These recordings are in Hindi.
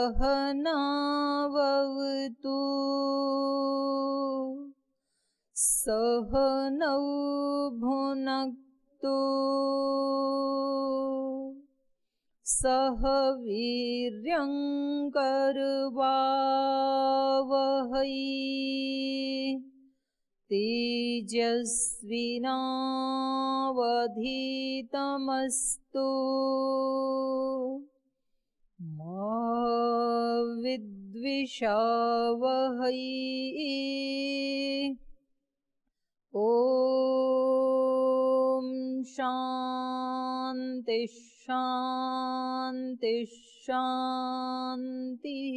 सहनावतु सहनौ भुनक्तु। सह वीर्यङ्कर्वावहै तेजस्विनावधीतमस्तु मा विद्विषावहै ॐ शान्ति शान्ति शान्तिः।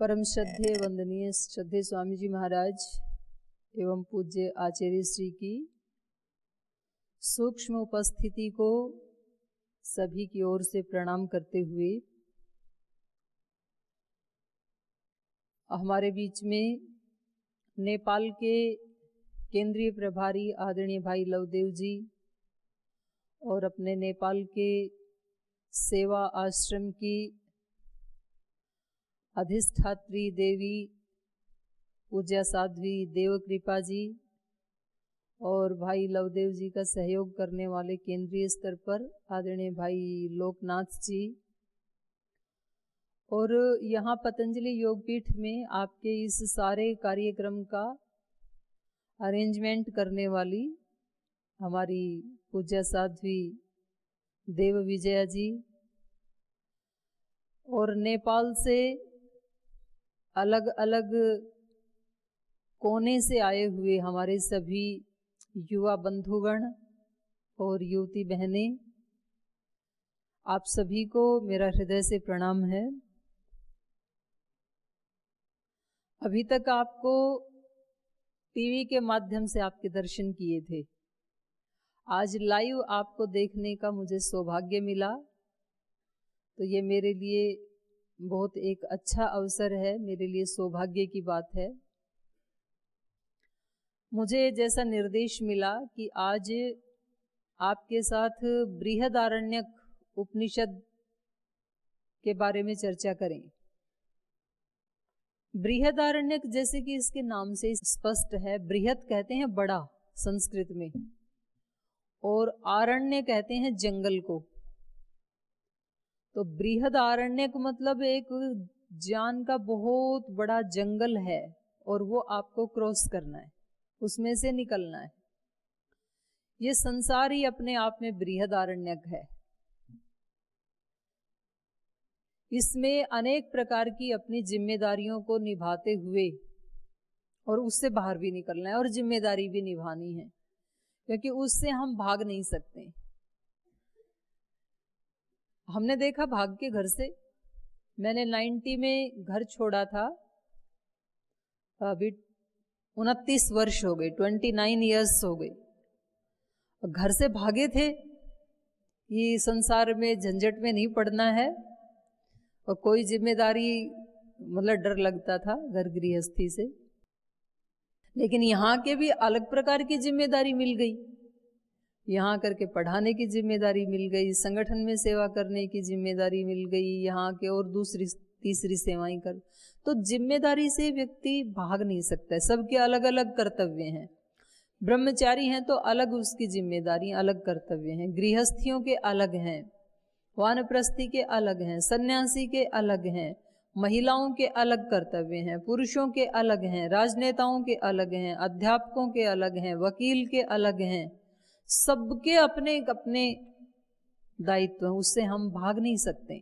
परम श्रद्धे वंदनीय श्रद्धे स्वामी जी महाराज एवं पूज्य आचार्य श्री की सूक्ष्म उपस्थिति को सभी की ओर से प्रणाम करते हुए हमारे बीच में नेपाल के केंद्रीय प्रभारी आदरणीय भाई लवदेव जी और अपने नेपाल के सेवा आश्रम की अधिष्ठात्री देवी, पूज्या साध्वी देव कृपा जी और भाई लवदेव जी का सहयोग करने वाले केंद्रीय स्तर पर आदरणीय भाई लोकनाथ जी। और यहाँ पतंजलि योगपीठ में आपके इस सारे कार्यक्रम का अरेंजमेंट करने वाली हमारी पूज्या साध्वी देव विजया जी और नेपाल से अलग अलग कोने से आए हुए हमारे सभी युवा बंधुगण और युवती बहनें, आप सभी को मेरा हृदय से प्रणाम है। अभी तक आपको टीवी के माध्यम से आपके दर्शन किए थे। आज लाइव आपको देखने का मुझे सौभाग्य मिला। तो ये मेरे लिए बहुत एक अच्छा अवसर है, मेरे लिए सौभाग्य की बात है। मुझे जैसा निर्देश मिला कि आज आपके साथ बृहदारण्यक उपनिषद के बारे में चर्चा करें। बृहदारण्यक जैसे कि इसके नाम से स्पष्ट है, बृहद कहते हैं बड़ा संस्कृत में, और आरण्य कहते हैं जंगल को। तो बृहद आरण्यक मतलब एक ज्ञान का बहुत बड़ा जंगल है और वो आपको क्रॉस करना है, उसमें से निकलना है। ये संसार ही अपने आप में बृहद आरण्यक है। इसमें अनेक प्रकार की अपनी जिम्मेदारियों को निभाते हुए और उससे बाहर भी निकलना है और ज़िम्मेदारी भी निभानी है, क्योंकि उससे हम भाग नहीं सकते। हमने देखा भाग के घर से। मैंने 90 में घर छोड़ा था। अभी उनतीस वर्ष हो गए 29 इयर्स हो गए। घर से भागे थे। ये संसार में झंझट में नहीं पड़ना है। और कोई ज़िम्मेदारी मतलब डर लगता था घर गृहस्थी से। लेकिन यहाँ के भी अलग प्रकार की ज़िम्मेदारी मिल गई। यहाँ करके पढ़ाने की ज़िम्मेदारी मिल गई, संगठन में सेवा करने की ज़िम्मेदारी मिल गई, यहाँ के और दूसरी, तीसरी सेवाएँ कर। तो ज़िम्मेदारी से व्यक्ति भाग नहीं सकता है, सबके अलग अलग कर्तव्य हैं। ब्रह्मचारी हैं तो अलग उसकी ज़िम्मेदारी, अलग कर्तव्य हैं। गृहस्थियों के अलग हैं, वानप्रस्थी के अलग हैं, सन्यासी के अलग हैं, महिलाओं के अलग कर्तव्य हैं, पुरुषों के अलग हैं, राजनेताओं के अलग हैं, अध्यापकों के अलग हैं, वकील के अलग हैं। सबके अपने अपने दायित्व हैं, उससे हम भाग नहीं सकते।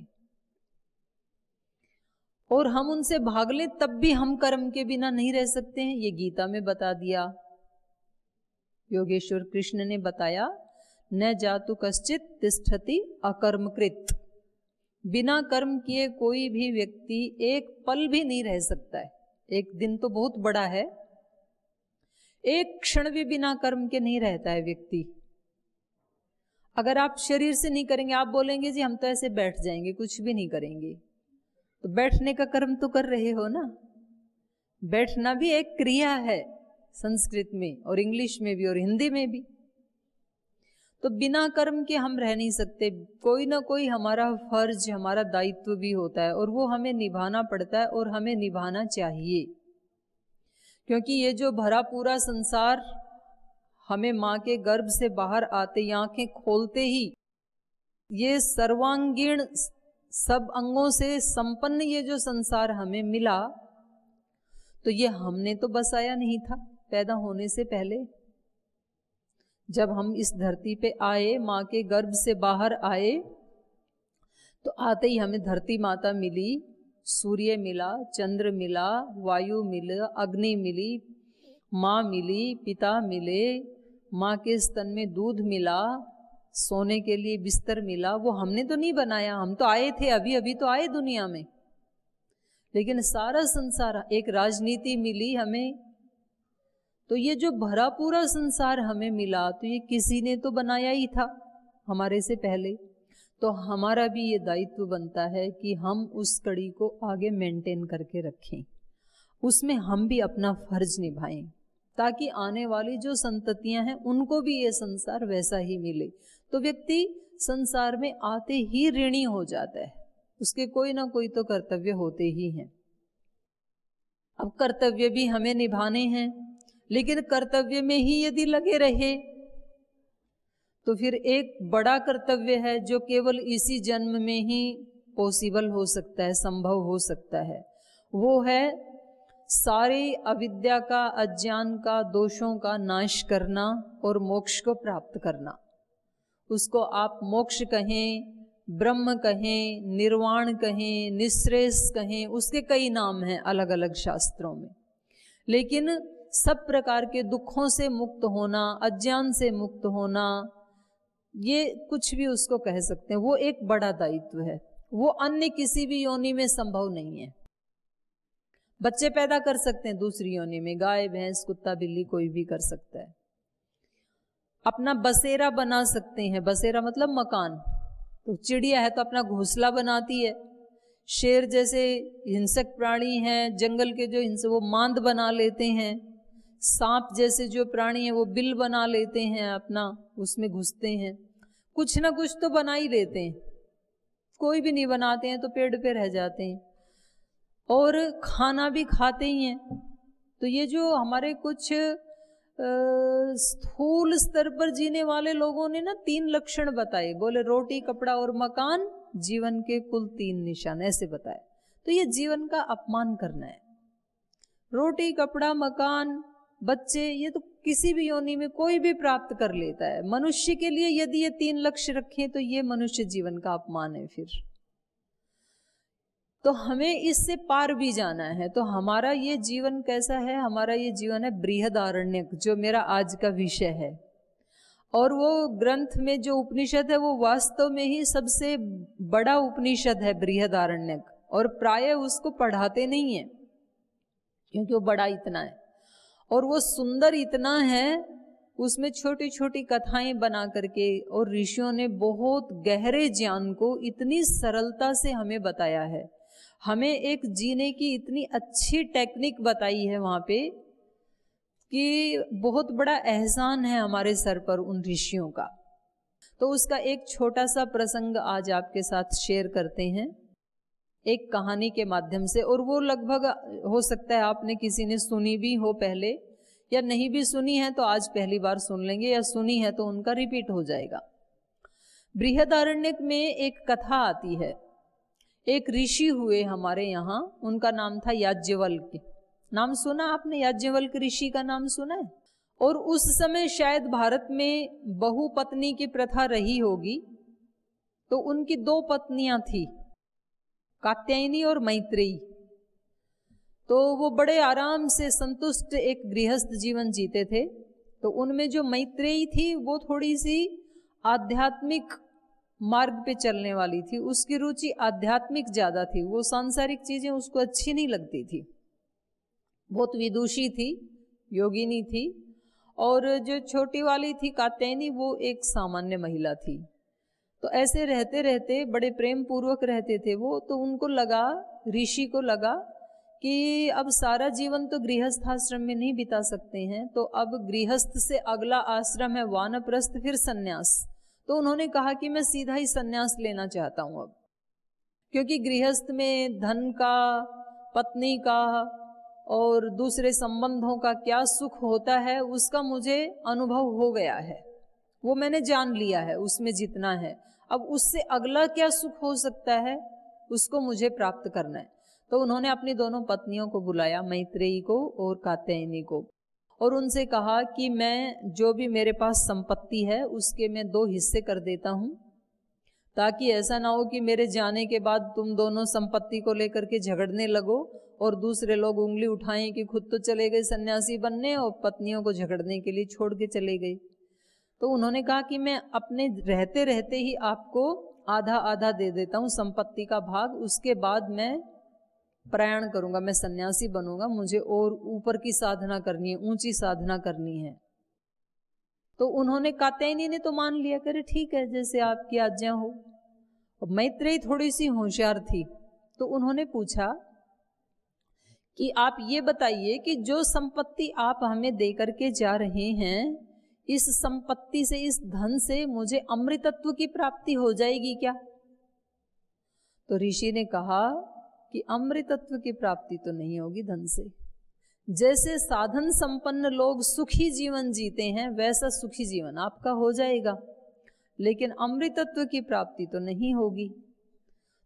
और हम उनसे भाग लें, तब भी हम कर्म के बिना नहीं रह सकते हैं। ये गीता में बता दिया। योगेश्वर कृष्ण ने बताया, न जातु कश्चित तिष्ठति अकर्मकृत। बिना कर्म किए कोई भी व्यक्ति एक पल भी नहीं रह सकता है। एक दिन तो बहुत बड़ा है। एक क्षण भी बिना कर्म के नहीं रहता है व्यक्ति। अगर आप शरीर से नहीं करेंगे, आप बोलेंगे, जी, हम तो ऐसे बैठ जाएँगे, कुछ भी नहीं करेंगे। तो बैठने का कर्म तो कर रहे हो ना? बैठना भी एक क्रिया है, संस्कृत में, और इंग्लिश में भी, और हिंदी में भी। तो बिना कर्म के हम रह नहीं सकते। कोई ना कोई हमारा फ़र्ज़, हमारा दायित्व भी होता है, और वो हमें निभाना पड़ता है, और हमें निभाना चाहिए। क्योंकि ये जो भरा पूरा संसार हमें माँ के गर्भ से बाहर आते ही आँखें खोलते ही ये सर्वांगीण सब अंगों से संपन्न ये जो संसार हमें मिला तो ये हमने तो बसाया नहीं था, पैदा होने से पहले। जब हम इस धरती पे आए, माँ के गर्भ से बाहर आए तो आते ही हमें धरती माता मिली, सूर्य मिला, चंद्र मिला, वायु मिला, अग्नि मिली, माँ मिली, पिता मिले माँ के स्तन में दूध मिला, सोने के लिए बिस्तर मिला, वो हमने तो नहीं बनाया, हम तो आए थे, अभी अभी तो आए दुनिया में। लेकिन सारा संसार, एक राजनीति मिली हमें तो ये जो भरा पूरा संसार हमें मिला तो ये किसी ने तो बनाया ही था, हमारे से पहले। तो हमारा भी ये दायित्व बनता है कि हम उस कड़ी को आगे मेंटेन करके रखें। उसमें हम भी अपना फ़र्ज़ निभाएँ। ताकि आने वाली जो संततियाँ हैं, उनको भी ये संसार वैसा ही मिले। तो व्यक्ति संसार में आते ही ऋणी हो जाता है। उसके कोई ना कोई तो कर्तव्य होते ही हैं। अब कर्तव्य भी हमें निभाने हैं, लेकिन कर्तव्य में ही यदि लगे रहे तो फिर एक बड़ा कर्तव्य है जो केवल इसी जन्म में ही पॉसिबल हो सकता है, संभव हो सकता है। वो है सारी अविद्या का, अज्ञान का, दोषों का नाश करना और मोक्ष को प्राप्त करना। उसको आप मोक्ष कहें, ब्रह्म कहें, निर्वाण कहें निश्रेष कहें, उसके कई नाम हैं अलग अलग शास्त्रों में। लेकिन सब प्रकार के दुखों से मुक्त होना, अज्ञान से मुक्त होना, ये कुछ भी उसको कह सकते हैं। वो एक बड़ा दायित्व है। वो अन्य किसी भी योनि में संभव नहीं है। बच्चे पैदा कर सकते हैं दूसरी योनि में। गाय, भैंस, कुत्ता, बिल्ली कोई भी कर सकता है। अपना बसेरा बना सकते हैं। बसेरा मतलब मकान। तो चिड़िया है तो अपना घोंसला बनाती है। शेर जैसे हिंसक प्राणी हैं, जंगल के जो हिंसक वो मांद बना लेते हैं। सांप जैसे जो प्राणी है, वो बिल बना लेते हैं अपना, उसमें घुसते हैं। कुछ ना कुछ तो बना ही लेते हैं। कोई भी नहीं बनाते हैं तो पेड़ पे रह जाते हैं। और खाना भी खाते ही हैं। तो ये जो हमारे कुछ स्थूल स्तर पर जीने वाले लोगों ने ना तीन लक्षण बताए। बोले, रोटी, कपड़ा और मकान, जीवन के कुल तीन निशान, ऐसे बताए। तो ये जीवन का अपमान करना है। रोटी, कपड़ा, मकान, बच्चे, ये तो किसी भी योनि में कोई भी प्राप्त कर लेता है। मनुष्य के लिए यदि ये तीन लक्ष्य रखें तो ये मनुष्य जीवन का अपमान है फिर। तो हमें इससे पार भी जाना है। तो हमारा ये जीवन कैसा है? हमारा ये जीवन है बृहदारण्य जो मेरा आज का विषय है। और वो ग्रंथ में जो उपनिषद है, वो वास्तव में ही सबसे बड़ा उपनिषद है बृहदारण्य और प्राय उसको पढ़ाते नहीं है, क्योंकि वो बड़ा इतना है। और वो सुंदर इतना है, उसमें छोटी छोटी कथाएँ बना करके, और ऋषियों ने बहुत गहरे ज्ञान को इतनी सरलता से हमें बताया है। हमें एक जीने की इतनी अच्छी टेक्निक बताई है वहाँ पे कि बहुत बड़ा एहसान है हमारे सर पर उन ऋषियों का। तो उसका एक छोटा सा प्रसंग आज आपके साथ शेयर करते हैं, एक कहानी के माध्यम से। और वो लगभग हो सकता है आपने किसी ने सुनी भी हो पहले, या नहीं भी सुनी है तो आज पहली बार सुन लेंगे, या सुनी है तो उनका रिपीट हो जाएगा। बृहदारण्यक में एक कथा आती है। एक ऋषि हुए हमारे यहाँ, उनका नाम था याज्ञवल्क नाम सुना आपने? याज्ञवल्क ऋषि का नाम सुना है? और उस समय शायद भारत में बहु पत्नी की प्रथा रही होगी तो उनकी दो पत्नियाँ थी, कात्यायनी और मैत्रेयी। तो वो बड़े आराम से संतुष्ट एक गृहस्थ जीवन जीते थे। तो उनमें जो मैत्रेयी थी, वो थोड़ी सी आध्यात्मिक मार्ग पे चलने वाली थी, उसकी रुचि आध्यात्मिक ज़्यादा थी, वो सांसारिक चीज़ें उसको अच्छी नहीं लगती थी। बहुत विदुषी थी, योगिनी थी, और जो छोटी वाली थी कात्यायनी, वो एक सामान्य महिला थी। तो ऐसे रहते रहते, बड़े प्रेम पूर्वक रहते थे वो तो उनको लगा, ऋषि को लगा कि अब सारा जीवन तो गृहस्थ आश्रम में नहीं बिता सकते हैं तो अब गृहस्थ से अगला आश्रम है वानप्रस्थ, फिर सन्यास। तो उन्होंने कहा कि मैं सीधा ही सन्यास लेना चाहता हूँ अब। क्योंकि गृहस्थ में धन का, पत्नी का और दूसरे संबंधों का क्या सुख होता है, उसका मुझे अनुभव हो गया है। वो मैंने जान लिया है, उसमें जितना है। अब उससे अगला क्या सुख हो सकता है, उसको मुझे प्राप्त करना है। तो उन्होंने अपनी दोनों पत्नियों को बुलाया, मैत्रेयी को और कात्यायनी को। और उनसे कहा कि मैं जो भी मेरे पास संपत्ति है, उसके मैं दो हिस्से कर देता हूँ, ताकि ऐसा ना हो कि मेरे जाने के बाद तुम दोनों संपत्ति को लेकर के झगड़ने लगो और दूसरे लोग उंगली उठाएँ कि खुद तो चले गए सन्यासी बनने और पत्नियों को झगड़ने के लिए छोड़ के चले गए। तो उन्होंने कहा कि मैं अपने रहते रहते ही आपको आधा आधा दे देता हूँ संपत्ति का भाग, उसके बाद मैं प्रयाण करूँगा, मैं सन्यासी बनूँगा, मुझे और ऊपर की साधना करनी है, ऊँची साधना करनी है। तो उन्होंने कात्यायनी ने तो मान लिया करे ठीक है, जैसे आपकी आज्ञा हो। मैत्रेयी थोड़ी सी होशियार थी तो उन्होंने पूछा कि आप ये बताइए कि जो संपत्ति आप हमें दे करके जा रहे हैं, इस संपत्ति से, इस धन से मुझे अमृतत्व की प्राप्ति हो जाएगी क्या? तो ऋषि ने कहा कि अमृतत्व की प्राप्ति तो नहीं होगी धन से। जैसे साधन संपन्न लोग सुखी जीवन जीते हैं, वैसा सुखी जीवन आपका हो जाएगा। लेकिन अमृतत्व की प्राप्ति तो नहीं होगी।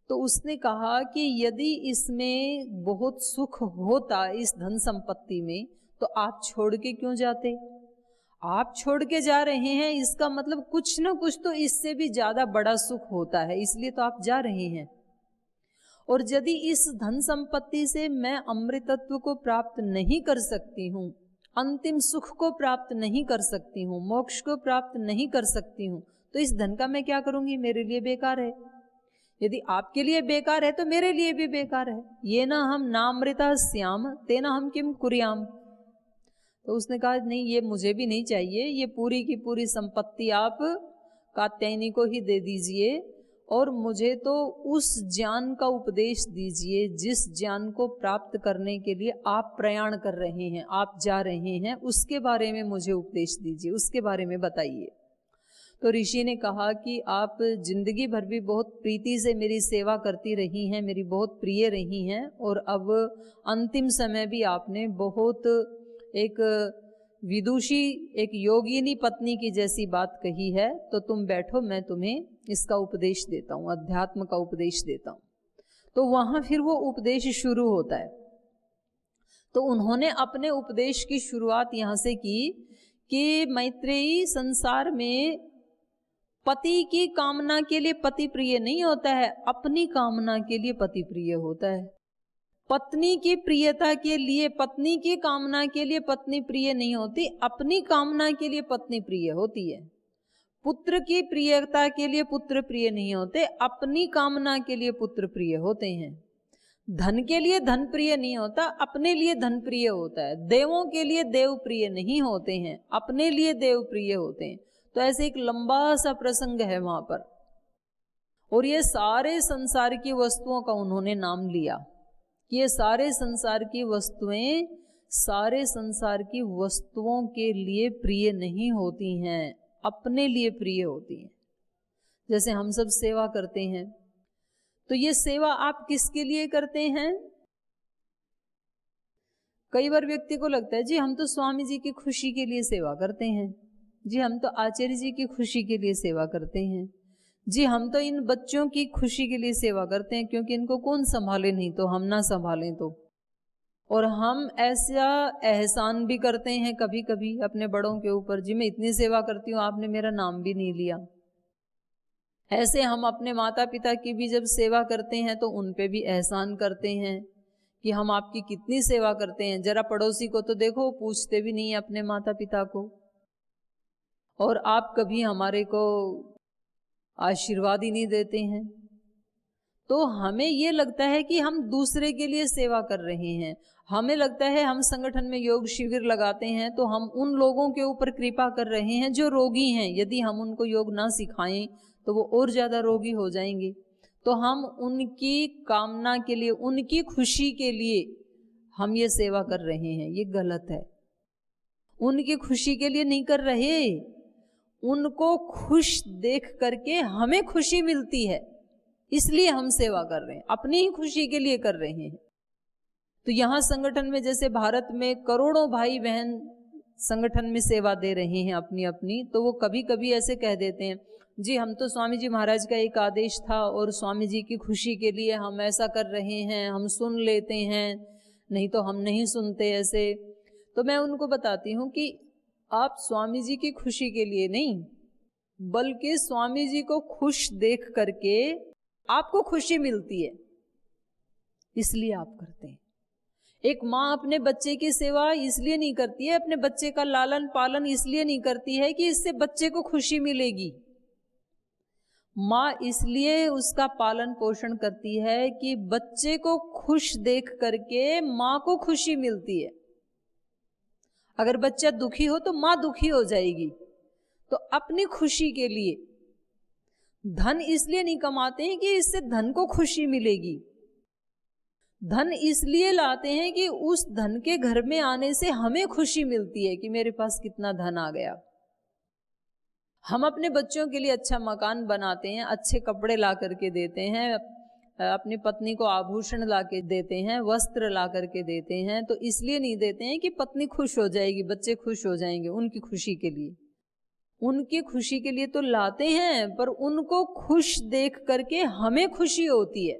तो उसने कहा कि यदि इसमें बहुत सुख होता इस धन संपत्ति में तो आप छोड़ के क्यों जाते? आप छोड़ के जा रहे हैं, इसका मतलब कुछ ना कुछ तो इससे भी ज़्यादा बड़ा सुख होता है, इसलिए तो आप जा रहे हैं। और यदि इस धन संपत्ति से मैं अमृतत्व को प्राप्त नहीं कर सकती हूँ, अंतिम सुख को प्राप्त नहीं कर सकती हूँ, मोक्ष को प्राप्त नहीं कर सकती हूँ तो इस धन का मैं क्या करूँगी? मेरे लिए बेकार है। यदि आपके लिए बेकार है तो मेरे लिए भी बेकार है। ये ना हम नामृता श्याम तेना हम किम कुरियाम। तो उसने कहा, नहीं, ये मुझे भी नहीं चाहिए, ये पूरी की पूरी संपत्ति आप कात्यायनी को ही दे दीजिए और मुझे तो उस ज्ञान का उपदेश दीजिए, जिस ज्ञान को प्राप्त करने के लिए आप प्रयाण कर रहे हैं, आप जा रहे हैं, उसके बारे में मुझे उपदेश दीजिए, उसके बारे में बताइए। तो ऋषि ने कहा कि आप ज़िंदगी भर भी बहुत प्रीति से मेरी सेवा करती रही हैं, मेरी बहुत प्रिय रही हैं, और अब अंतिम समय भी आपने बहुत एक विदुषी एक योगिनी पत्नी की जैसी बात कही है तो तुम बैठो, मैं तुम्हें इसका उपदेश देता हूँ, अध्यात्म का उपदेश देता हूँ। तो वहाँ फिर वो उपदेश शुरू होता है। तो उन्होंने अपने उपदेश की शुरुआत यहाँ से की कि मैत्रेयी संसार में पति की कामना के लिए पति प्रिय नहीं होता है, अपनी कामना के लिए पति प्रिय होता है। पत्नी की प्रियता के लिए, पत्नी की कामना के लिए पत्नी प्रिय नहीं होती, अपनी कामना के लिए पत्नी प्रिय होती है। पुत्र की प्रियता के लिए पुत्र प्रिय नहीं होते, अपनी कामना के लिए पुत्र प्रिय होते हैं। धन के लिए धन प्रिय नहीं होता, अपने लिए धन प्रिय होता है। देवों के लिए देव प्रिय नहीं होते हैं, अपने लिए देव प्रिय होते हैं। तो ऐसे एक लंबा सा प्रसंग है वहाँ पर। और ये सारे संसार की वस्तुओं का उन्होंने नाम लिया। ये सारे संसार की वस्तुएँ सारे संसार की वस्तुओं के लिए प्रिय नहीं होती हैं, अपने लिए प्रिय होती हैं। जैसे हम सब सेवा करते हैं। तो ये सेवा आप किसके लिए करते हैं? कई बार व्यक्ति को लगता है, जी, हम तो स्वामी जी की खुशी के लिए सेवा करते हैं। जी, हम तो आचार्य जी की खुशी के लिए सेवा करते हैं। जी, हम तो इन बच्चों की खुशी के लिए सेवा करते हैं, क्योंकि इनको कौन संभाले नहीं तो हम ना संभालें तो। और हम ऐसा एहसान भी करते हैं कभी कभी अपने बड़ों के ऊपर, जी, मैं इतनी सेवा करती हूँ, आपने मेरा नाम भी नहीं लिया। ऐसे हम अपने माता पिता की भी जब सेवा करते हैं तो उन पे भी एहसान करते हैं कि हम आपकी कितनी सेवा करते हैं। जरा पड़ोसी को तो देखो, पूछते भी नहीं अपने माता पिता को। और आप कभी हमारे को आशीर्वाद ही नहीं देते हैं। तो हमें ये लगता है कि हम दूसरे के लिए सेवा कर रहे हैं। हमें लगता है हम संगठन में योग शिविर लगाते हैं तो हम उन लोगों के ऊपर कृपा कर रहे हैं जो रोगी हैं। यदि हम उनको योग ना सिखाएँ तो वो और ज़्यादा रोगी हो जाएँगे। तो हम उनकी कामना के लिए, उनकी खुशी के लिए हम ये सेवा कर रहे हैं। ये गलत है। उनकी खुशी के लिए नहीं कर रहे। उनको खुश देख करके हमें खुशी मिलती है। इसलिए हम सेवा कर रहे हैं, अपनी ही खुशी के लिए कर रहे हैं। तो यहाँ संगठन में जैसे भारत में करोड़ों भाई बहन संगठन में सेवा दे रहे हैं अपनी अपनी तो वो कभी कभी ऐसे कह देते हैं, जी, हम तो स्वामी जी महाराज का एक आदेश था और स्वामी जी की खुशी के लिए हम ऐसा कर रहे हैं, हम सुन लेते हैं, नहीं तो हम नहीं सुनते ऐसे। तो मैं उनको बताती हूँ कि आप स्वामी जी की खुशी के लिए नहीं, बल्कि स्वामी जी को खुश देख करके आपको खुशी मिलती है। इसलिए आप करते हैं। एक माँ अपने बच्चे की सेवा इसलिए नहीं करती है, अपने बच्चे का लालन पालन इसलिए नहीं करती है कि इससे बच्चे को खुशी मिलेगी। माँ इसलिए उसका पालन पोषण करती है कि बच्चे को खुश देख करके माँ को खुशी मिलती है। अगर बच्चा दुखी हो तो माँ दुखी हो जाएगी। तो अपनी खुशी के लिए। धन इसलिए नहीं कमाते हैं कि इससे धन को खुशी मिलेगी। धन इसलिए लाते हैं कि उस धन के घर में आने से हमें खुशी मिलती है कि मेरे पास कितना धन आ गया। हम अपने बच्चों के लिए अच्छा मकान बनाते हैं, अच्छे कपड़े ला करके देते हैं अपनी पत्नी को आभूषण ला के देते हैं, वस्त्र ला करके देते हैं तो इसलिए नहीं देते हैं कि पत्नी खुश हो जाएगी, बच्चे खुश हो जाएँगे उनकी खुशी के लिए। उनकी खुशी के लिए तो लाते हैं, पर उनको खुश देख करके हमें खुशी होती है,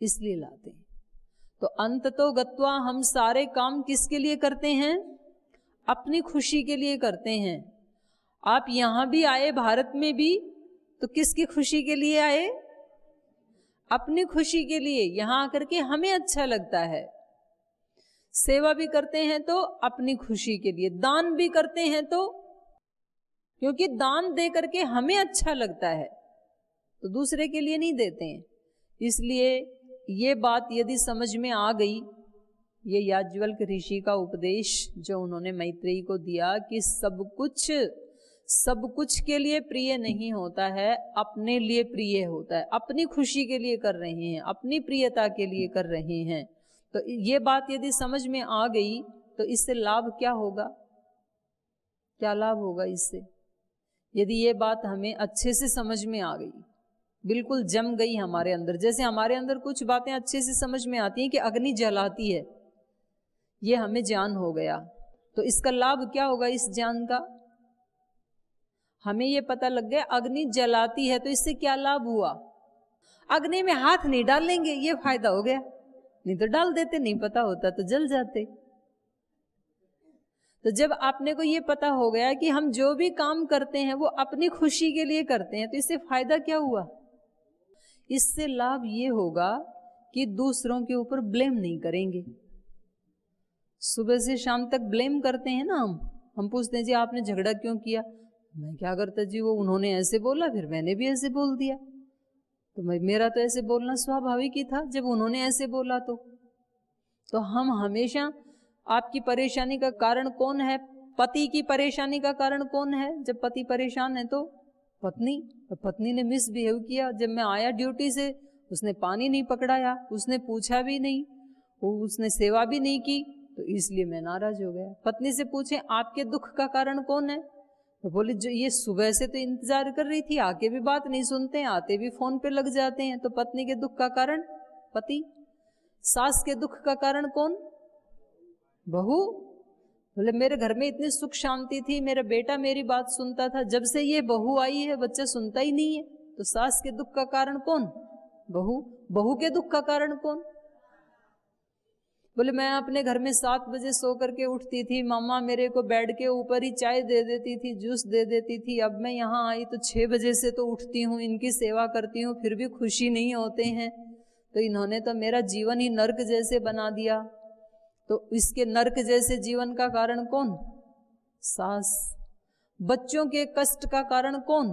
इसलिए लाते हैं। तो अंत तो गत्वा हम सारे काम किसके लिए करते हैं? अपनी खुशी के लिए करते हैं। आप यहाँ भी आए, भारत में भी तो किसकी खुशी के लिए आए? अपनी खुशी के लिए यहाँ आकर के हमें अच्छा लगता है। सेवा भी करते हैं तो अपनी खुशी के लिए, दान भी करते हैं तो क्योंकि दान दे करके हमें अच्छा लगता है तो दूसरे के लिए नहीं देते हैं। इसलिए ये बात यदि समझ में आ गई, ये याज्वल्क ऋषि का उपदेश जो उन्होंने मैत्रेयी को दिया कि सब कुछ सब कुछ के लिए प्रिय नहीं होता है, अपने लिए प्रिय होता है। अपनी खुशी के लिए कर रहे हैं, अपनी प्रियता के लिए कर रहे हैं। तो ये बात यदि समझ में आ गई तो इससे लाभ क्या होगा? क्या लाभ होगा इससे? यदि ये बात हमें अच्छे से समझ में आ गई, बिल्कुल जम गई हमारे अंदर, जैसे हमारे अंदर कुछ बातें अच्छे से समझ में आती हैं कि अग्नि जलाती है, ये हमें ज्ञान हो गया। तो इसका लाभ क्या होगा इस ज्ञान का? हमें ये पता लग गया, अग्नि जलाती है तो इससे क्या लाभ हुआ? अग्नि में हाथ नहीं डालेंगे ये फ़ायदा हो गया। नहीं तो डाल देते, नहीं पता होता तो जल जाते। तो जब आपने को ये पता हो गया कि हम जो भी काम करते हैं, वो अपनी खुशी के लिए करते हैं तो इससे फ़ायदा क्या हुआ? इससे लाभ ये होगा कि दूसरों के ऊपर ब्लेम नहीं करेंगे। सुबह से शाम तक ब्लेम करते हैं ना हम। हम पूछते हैं, जी, आपने झगड़ा क्यों किया? मैं क्या करता जी? वो उन्होंने ऐसे बोला, फिर मैंने भी ऐसे बोल दिया। तो मैं, मेरा तो ऐसे बोलना स्वाभाविक ही था, जब उन्होंने ऐसे बोला तो। तो हम हमेशा, आपकी परेशानी का कारण कौन है? पति की परेशानी का कारण कौन है? जब पति परेशान है तो पत्नी तो पत्नी ने मिसबिहेव किया। जब मैं आया ड्यूटी से, उसने पानी नहीं पकड़ाया, उसने पूछा भी नहीं उसने सेवा भी नहीं की तो इसलिए मैं नाराज़ हो गया। पत्नी से पूछे, आपके दुख का कारण कौन है? तो बोले, जो ये सुबह से तो इंतज़ार कर रही थी, आके भी बात नहीं सुनते हैं, आते भी फ़ोन पे लग जाते हैं तो पत्नी के दुख का कारण? पति? सास के दुख का कारण कौन? बहू? बोले, मेरे घर में इतनी सुख शांति थी, मेरा बेटा मेरी बात सुनता था, जब से ये बहू आई है, बच्चा सुनता ही नहीं है तो सास के दुख का कारण कौन? बहू? बहू के दुख का कारण कौन? बोले, मैं अपने घर में सात बजे सो करके उठती थी। मामा मेरे को बेड के ऊपर ही चाय दे देती थी, जूस दे देती थी। अब मैं यहाँ आई तो छः बजे से तो उठती हूँ, इनकी सेवा करती हूँ, फिर भी खुशी नहीं होते हैं। तो इन्होंने तो मेरा जीवन ही नर्क जैसे बना दिया। तो इसके नर्क जैसे जीवन का कारण कौन? सास। बच्चों के कष्ट का कारण कौन?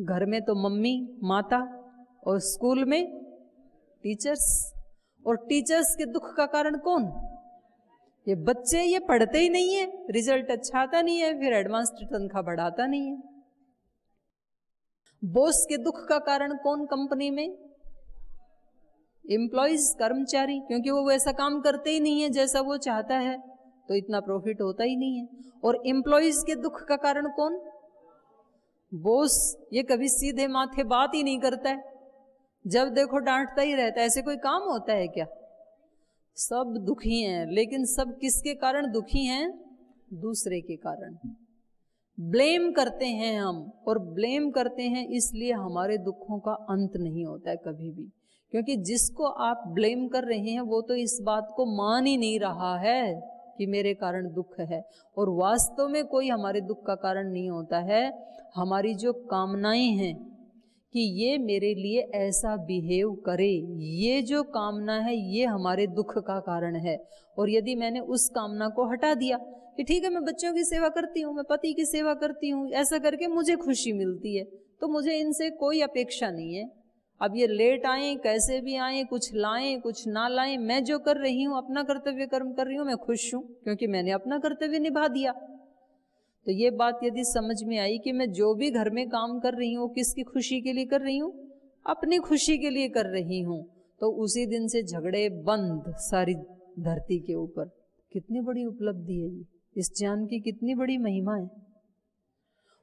घर में तो मम्मी, माता और स्कूल में टीचर्स। और टीचर्स के दुख का कारण कौन? ये बच्चे, ये पढ़ते ही नहीं है रिज़ल्ट अच्छा आता नहीं है, फिर एडवांस तनख्वाह बढ़ाता नहीं है। बॉस के दुख का कारण कौन कंपनी में? एम्प्लॉयज़ कर्मचारी, क्योंकि वो वैसा काम करते ही नहीं है जैसा वो चाहता है तो इतना प्रॉफिट होता ही नहीं है। और एम्प्लॉयज़ के दुख का कारण कौन? बोस ये कभी सीधे माथे बात ही नहीं करता है। जब देखो डांटता ही रहता है, ऐसे कोई काम होता है क्या? सब दुखी हैं, लेकिन सब किसके कारण दुखी हैं? दूसरे के कारण। ब्लेम करते हैं हम, और ब्लेम करते हैं इसलिए हमारे दुखों का अंत नहीं होता है कभी भी। क्योंकि जिसको आप ब्लेम कर रहे हैं, वो तो इस बात को मान ही नहीं रहा है कि मेरे कारण दुख है। और वास्तव में कोई हमारे दुख का कारण नहीं होता है। हमारी जो कामनाएँ हैं कि ये मेरे लिए ऐसा बिहेव करे। ये जो कामना है, ये हमारे दुख का कारण है। और यदि मैंने उस कामना को हटा दिया कि ठीक है, मैं बच्चों की सेवा करती हूँ, मैं पति की सेवा करती हूँ, ऐसा करके मुझे खुशी मिलती है तो मुझे इनसे कोई अपेक्षा नहीं है। अब ये लेट आए, कैसे भी आए, कुछ लाएँ, कुछ ना लाएँ, मैं जो कर रही हूँ, अपना कर्तव्य कर्म कर रही हूँ, मैं खुश हूँ, क्योंकि मैंने अपना कर्तव्य निभा दिया। तो ये बात यदि समझ में आई कि मैं जो भी घर में काम कर रही हूँ, किसकी खुशी के लिए कर रही हूँ? अपनी खुशी के लिए कर रही हूँ। तो उसी दिन से झगड़े बंद सारी धरती के ऊपर। कितनी बड़ी उपलब्धि है ये। इस ज्ञान की कितनी बड़ी महिमा है।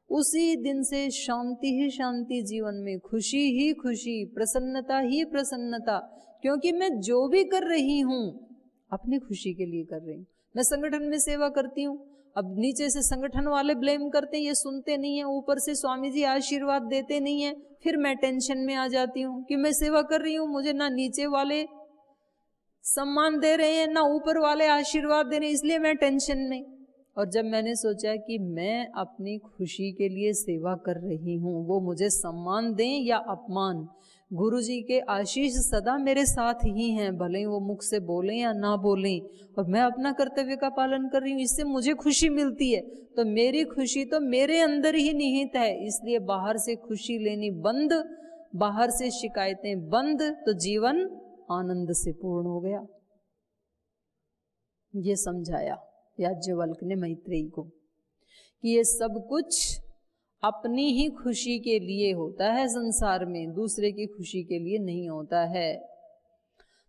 उसी दिन से शांति ही शांति जीवन में, खुशी ही खुशी, प्रसन्नता ही प्रसन्नता, क्योंकि मैं जो भी कर रही हूँ, अपनी खुशी के लिए कर रही हूँ। मैं संगठन में सेवा करती हूँ अब नीचे से संगठन वाले ब्लेम करते हैं, ये सुनते नहीं है, ऊपर से स्वामी जी आशीर्वाद देते नहीं है, फिर मैं टेंशन में आ जाती हूँ कि मैं सेवा कर रही हूँ, मुझे ना नीचे वाले सम्मान दे रहे हैं, ना ऊपर वाले आशीर्वाद दे रहे हैं, इसलिए मैं टेंशन में। और जब मैंने सोचा कि मैं अपनी खुशी के लिए सेवा कर रही हूँ, वो मुझे सम्मान दें या अपमान गुरु जी के आशीष सदा मेरे साथ ही हैं, भले ही वो मुख से बोलें या ना बोलें। और मैं अपना कर्तव्य का पालन कर रही हूँ, इससे मुझे खुशी मिलती है। तो मेरी खुशी तो मेरे अंदर ही निहित है, इसलिए बाहर से खुशी लेनी बंद, बाहर से शिकायतें बंद तो जीवन आनंद से पूर्ण हो गया। ये समझाया याज्ञवल्क ने मैत्रेयी को कि ये सब कुछ अपनी ही खुशी के लिए होता है संसार में, दूसरे की खुशी के लिए नहीं होता है।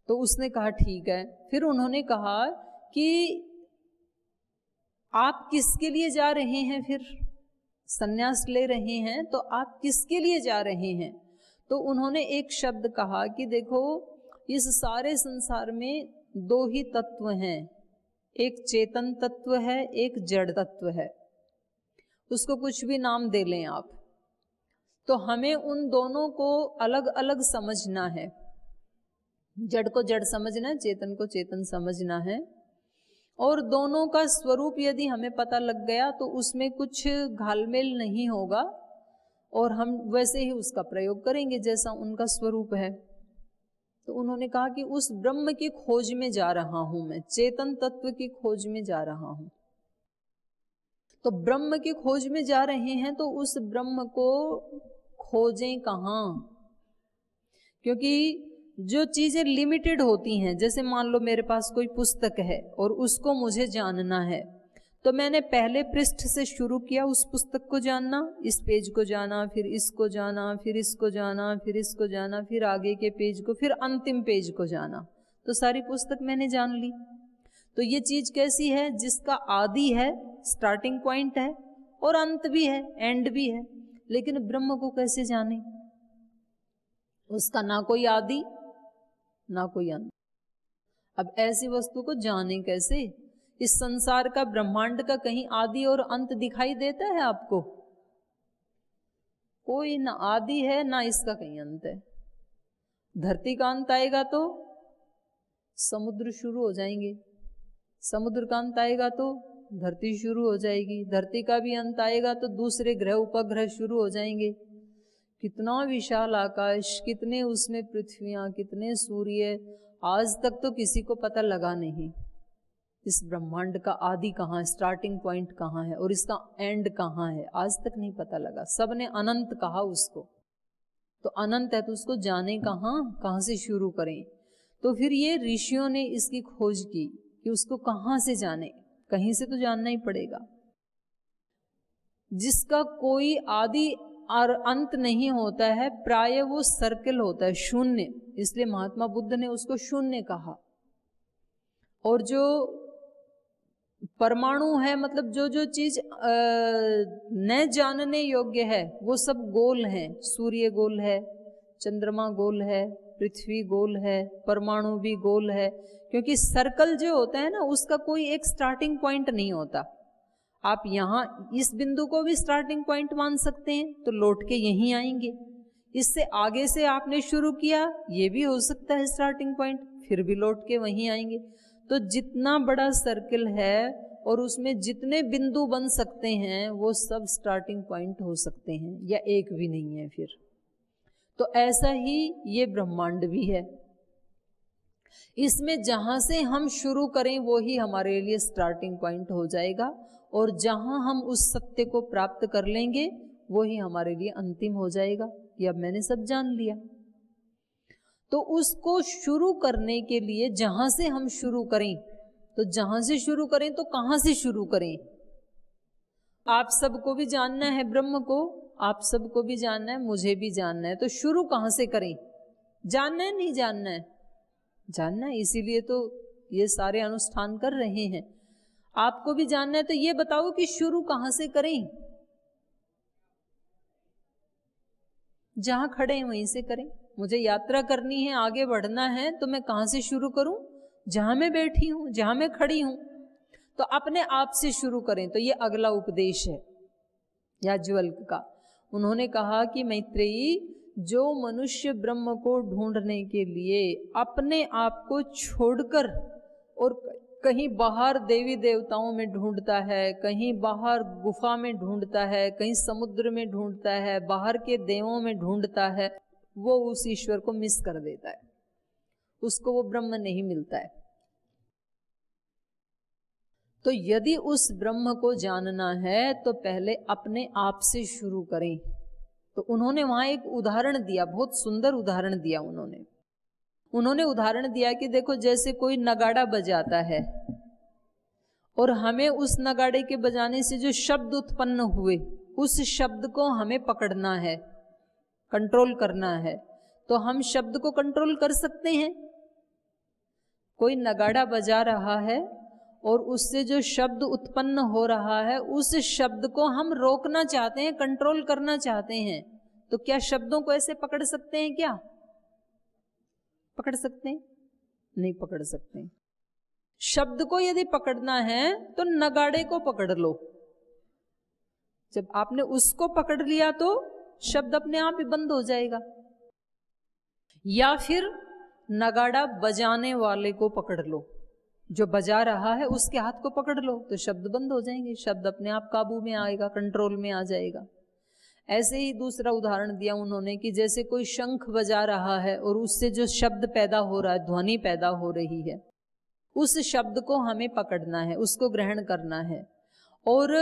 तो उसने कहा, ठीक है। फिर उन्होंने कहा कि आप किसके लिए जा रहे हैं फिर? सन्यास ले रहे हैं तो आप किसके लिए जा रहे हैं? तो उन्होंने एक शब्द कहा कि देखो, इस सारे संसार में दो ही तत्व हैं। एक चेतन तत्व है, एक जड़ तत्व है। उसको कुछ भी नाम दे लें आप। तो हमें उन दोनों को अलग अलग समझना है। जड़ को जड़ समझना है, चेतन को चेतन समझना है। और दोनों का स्वरूप यदि हमें पता लग गया तो उसमें कुछ घालमेल नहीं होगा और हम वैसे ही उसका प्रयोग करेंगे जैसा उनका स्वरूप है। तो उन्होंने कहा कि उस ब्रह्म की खोज में जा रहा हूँ मैं, चेतन तत्व की खोज में जा रहा हूँ। तो ब्रह्म की खोज में जा रहे हैं तो उस ब्रह्म को खोजें कहाँ? क्योंकि जो चीज़ें लिमिटेड होती हैं, जैसे मान लो मेरे पास कोई पुस्तक है और उसको मुझे जानना है तो मैंने पहले पृष्ठ से शुरू किया उस पुस्तक को जानना, इस पेज को जाना, फिर इसको जाना, फिर इसको जाना, फिर इसको जाना, फिर आगे के पेज को, फिर अंतिम पेज को जाना। तो सारी पुस्तक मैंने जान ली। तो ये चीज़ कैसी है? जिसका आदि है स्टार्टिंग पॉइंट है, और अंत भी है एंड भी है। लेकिन ब्रह्म को कैसे जाने? उसका ना कोई आदि, ना कोई अंत। अब ऐसी वस्तु को जाने कैसे? इस संसार का ब्रह्मांड का कहीं आदि और अंत दिखाई देता है आपको? कोई ना आदि है, ना इसका कहीं अंत है। धरती का अंत आएगा तो समुद्र शुरू हो जाएँगे। समुद्र का अंत आएगा तो धरती शुरू हो जाएगी। धरती का भी अंत आएगा तो दूसरे ग्रह उपग्रह शुरू हो जाएँगे। कितना विशाल आकाश, कितने उसमें पृथ्वियाँ, कितने सूर्य, आज तक तो किसी को पता लगा नहीं। इस ब्रह्मांड का आदि कहाँ स्टार्टिंग पॉइंट कहाँ है और इसका एंड कहाँ है, आज तक नहीं पता लगा। सबने अनंत कहा उसको। तो अनंत है तो उसको जाने कहाँ कहाँ से शुरू करें। तो फिर ये ऋषियों ने इसकी खोज की। कि उसको कहाँ से जाने? कहीं से तो जानना ही पड़ेगा। जिसका कोई आदि और अंत नहीं होता है, प्राय वो सर्कल होता है, शून्य। इसलिए महात्मा बुद्ध ने उसको शून्य कहा। और जो परमाणु है मतलब जो जो चीज़ न जानने योग्य है, वो सब गोल है। सूर्य गोल है, चंद्रमा गोल है, पृथ्वी गोल है, परमाणु भी गोल है। क्योंकि सर्कल जो होता है ना, उसका कोई एक स्टार्टिंग पॉइंट नहीं होता। आप यहाँ इस बिंदु को भी स्टार्टिंग पॉइंट मान सकते हैं तो लौट के यहीं आएँगे। इससे आगे से आपने शुरू किया, ये भी हो सकता है स्टार्टिंग पॉइंट फिर भी लौट के वहीं आएँगे। तो जितना बड़ा सर्कल है, और उसमें जितने बिंदु बन सकते हैं, वो सब स्टार्टिंग पॉइंट हो सकते हैं, या एक भी नहीं है फिर। तो ऐसा ही ये ब्रह्मांड भी है। इसमें जहाँ से हम शुरू करें, वो ही हमारे लिए स्टार्टिंग पॉइंट हो जाएगा। और जहाँ हम उस सत्य को प्राप्त कर लेंगे, वो ही हमारे लिए अंतिम हो जाएगा। ये अब मैंने सब जान लिया। तो उसको शुरू करने के लिए जहाँ से हम शुरू करें तो जहाँ से शुरू करें तो कहाँ से शुरू करें? आप सबको भी जानना है, ब्रह्म को। आप सबको भी जानना है, मुझे भी जानना है। तो शुरू कहाँ से करें? जानना है, नहीं जानना है? जानना है, इसीलिए तो ये सारे अनुष्ठान कर रहे हैं। आपको भी जानना है तो ये बताओ कि शुरू कहाँ से करें? जहाँ खड़े हैं, वहीं से करें। मुझे यात्रा करनी है, आगे बढ़ना है तो मैं कहाँ से शुरू करूँ? जहाँ मैं बैठी हूँ, जहाँ मैं खड़ी हूँ। तो अपने आप से शुरू करें तो ये अगला उपदेश है। याज्वल्क का। उन्होंने कहा कि मैत्रेयी जो मनुष्य ब्रह्म को ढूँढने के लिए अपने आप को छोड़कर और कहीं बाहर देवी देवताओं में ढूंढता है, कहीं बाहर गुफा में ढूंढता है, कहीं समुद्र में ढूंढता है, बाहर के देवों में ढूंढता है, वो उस ईश्वर को मिस कर देता है। उसको वो ब्रह्म नहीं मिलता है। तो यदि उस ब्रह्म को जानना है तो पहले अपने आप से शुरू करें। तो उन्होंने वहाँ एक उदाहरण दिया, बहुत सुंदर उदाहरण दिया उन्होंने। उन्होंने उदाहरण दिया कि देखो जैसे कोई नगाड़ा बजाता है और हमें उस नगाड़े के बजाने से जो शब्द उत्पन्न हुए, उस शब्द को हमें पकड़ना है कंट्रोल करना है। तो हम शब्द को कंट्रोल कर सकते हैं? कोई नगाड़ा बजा रहा है और उससे जो शब्द उत्पन्न हो रहा है, उस शब्द को हम रोकना चाहते हैं कंट्रोल करना चाहते हैं। तो क्या शब्दों को ऐसे पकड़ सकते हैं क्या? पकड़ सकते हैं? नहीं पकड़ सकते। शब्द को यदि पकड़ना है तो नगाड़े को पकड़ लो। जब आपने उसको पकड़ लिया तो शब्द अपने आप ही बंद हो जाएगा। या फिर नगाड़ा बजाने वाले को पकड़ लो। जो बजा रहा है, उसके हाथ को पकड़ लो तो शब्द बंद हो जाएँगे। शब्द अपने आप काबू में आएगा कंट्रोल में आ जाएगा। ऐसे ही दूसरा उदाहरण दिया उन्होंने कि जैसे कोई शंख बजा रहा है और उससे जो शब्द पैदा हो रहा है, ध्वनि पैदा हो रही है, उस शब्द को हमें पकड़ना है, उसको ग्रहण करना है। और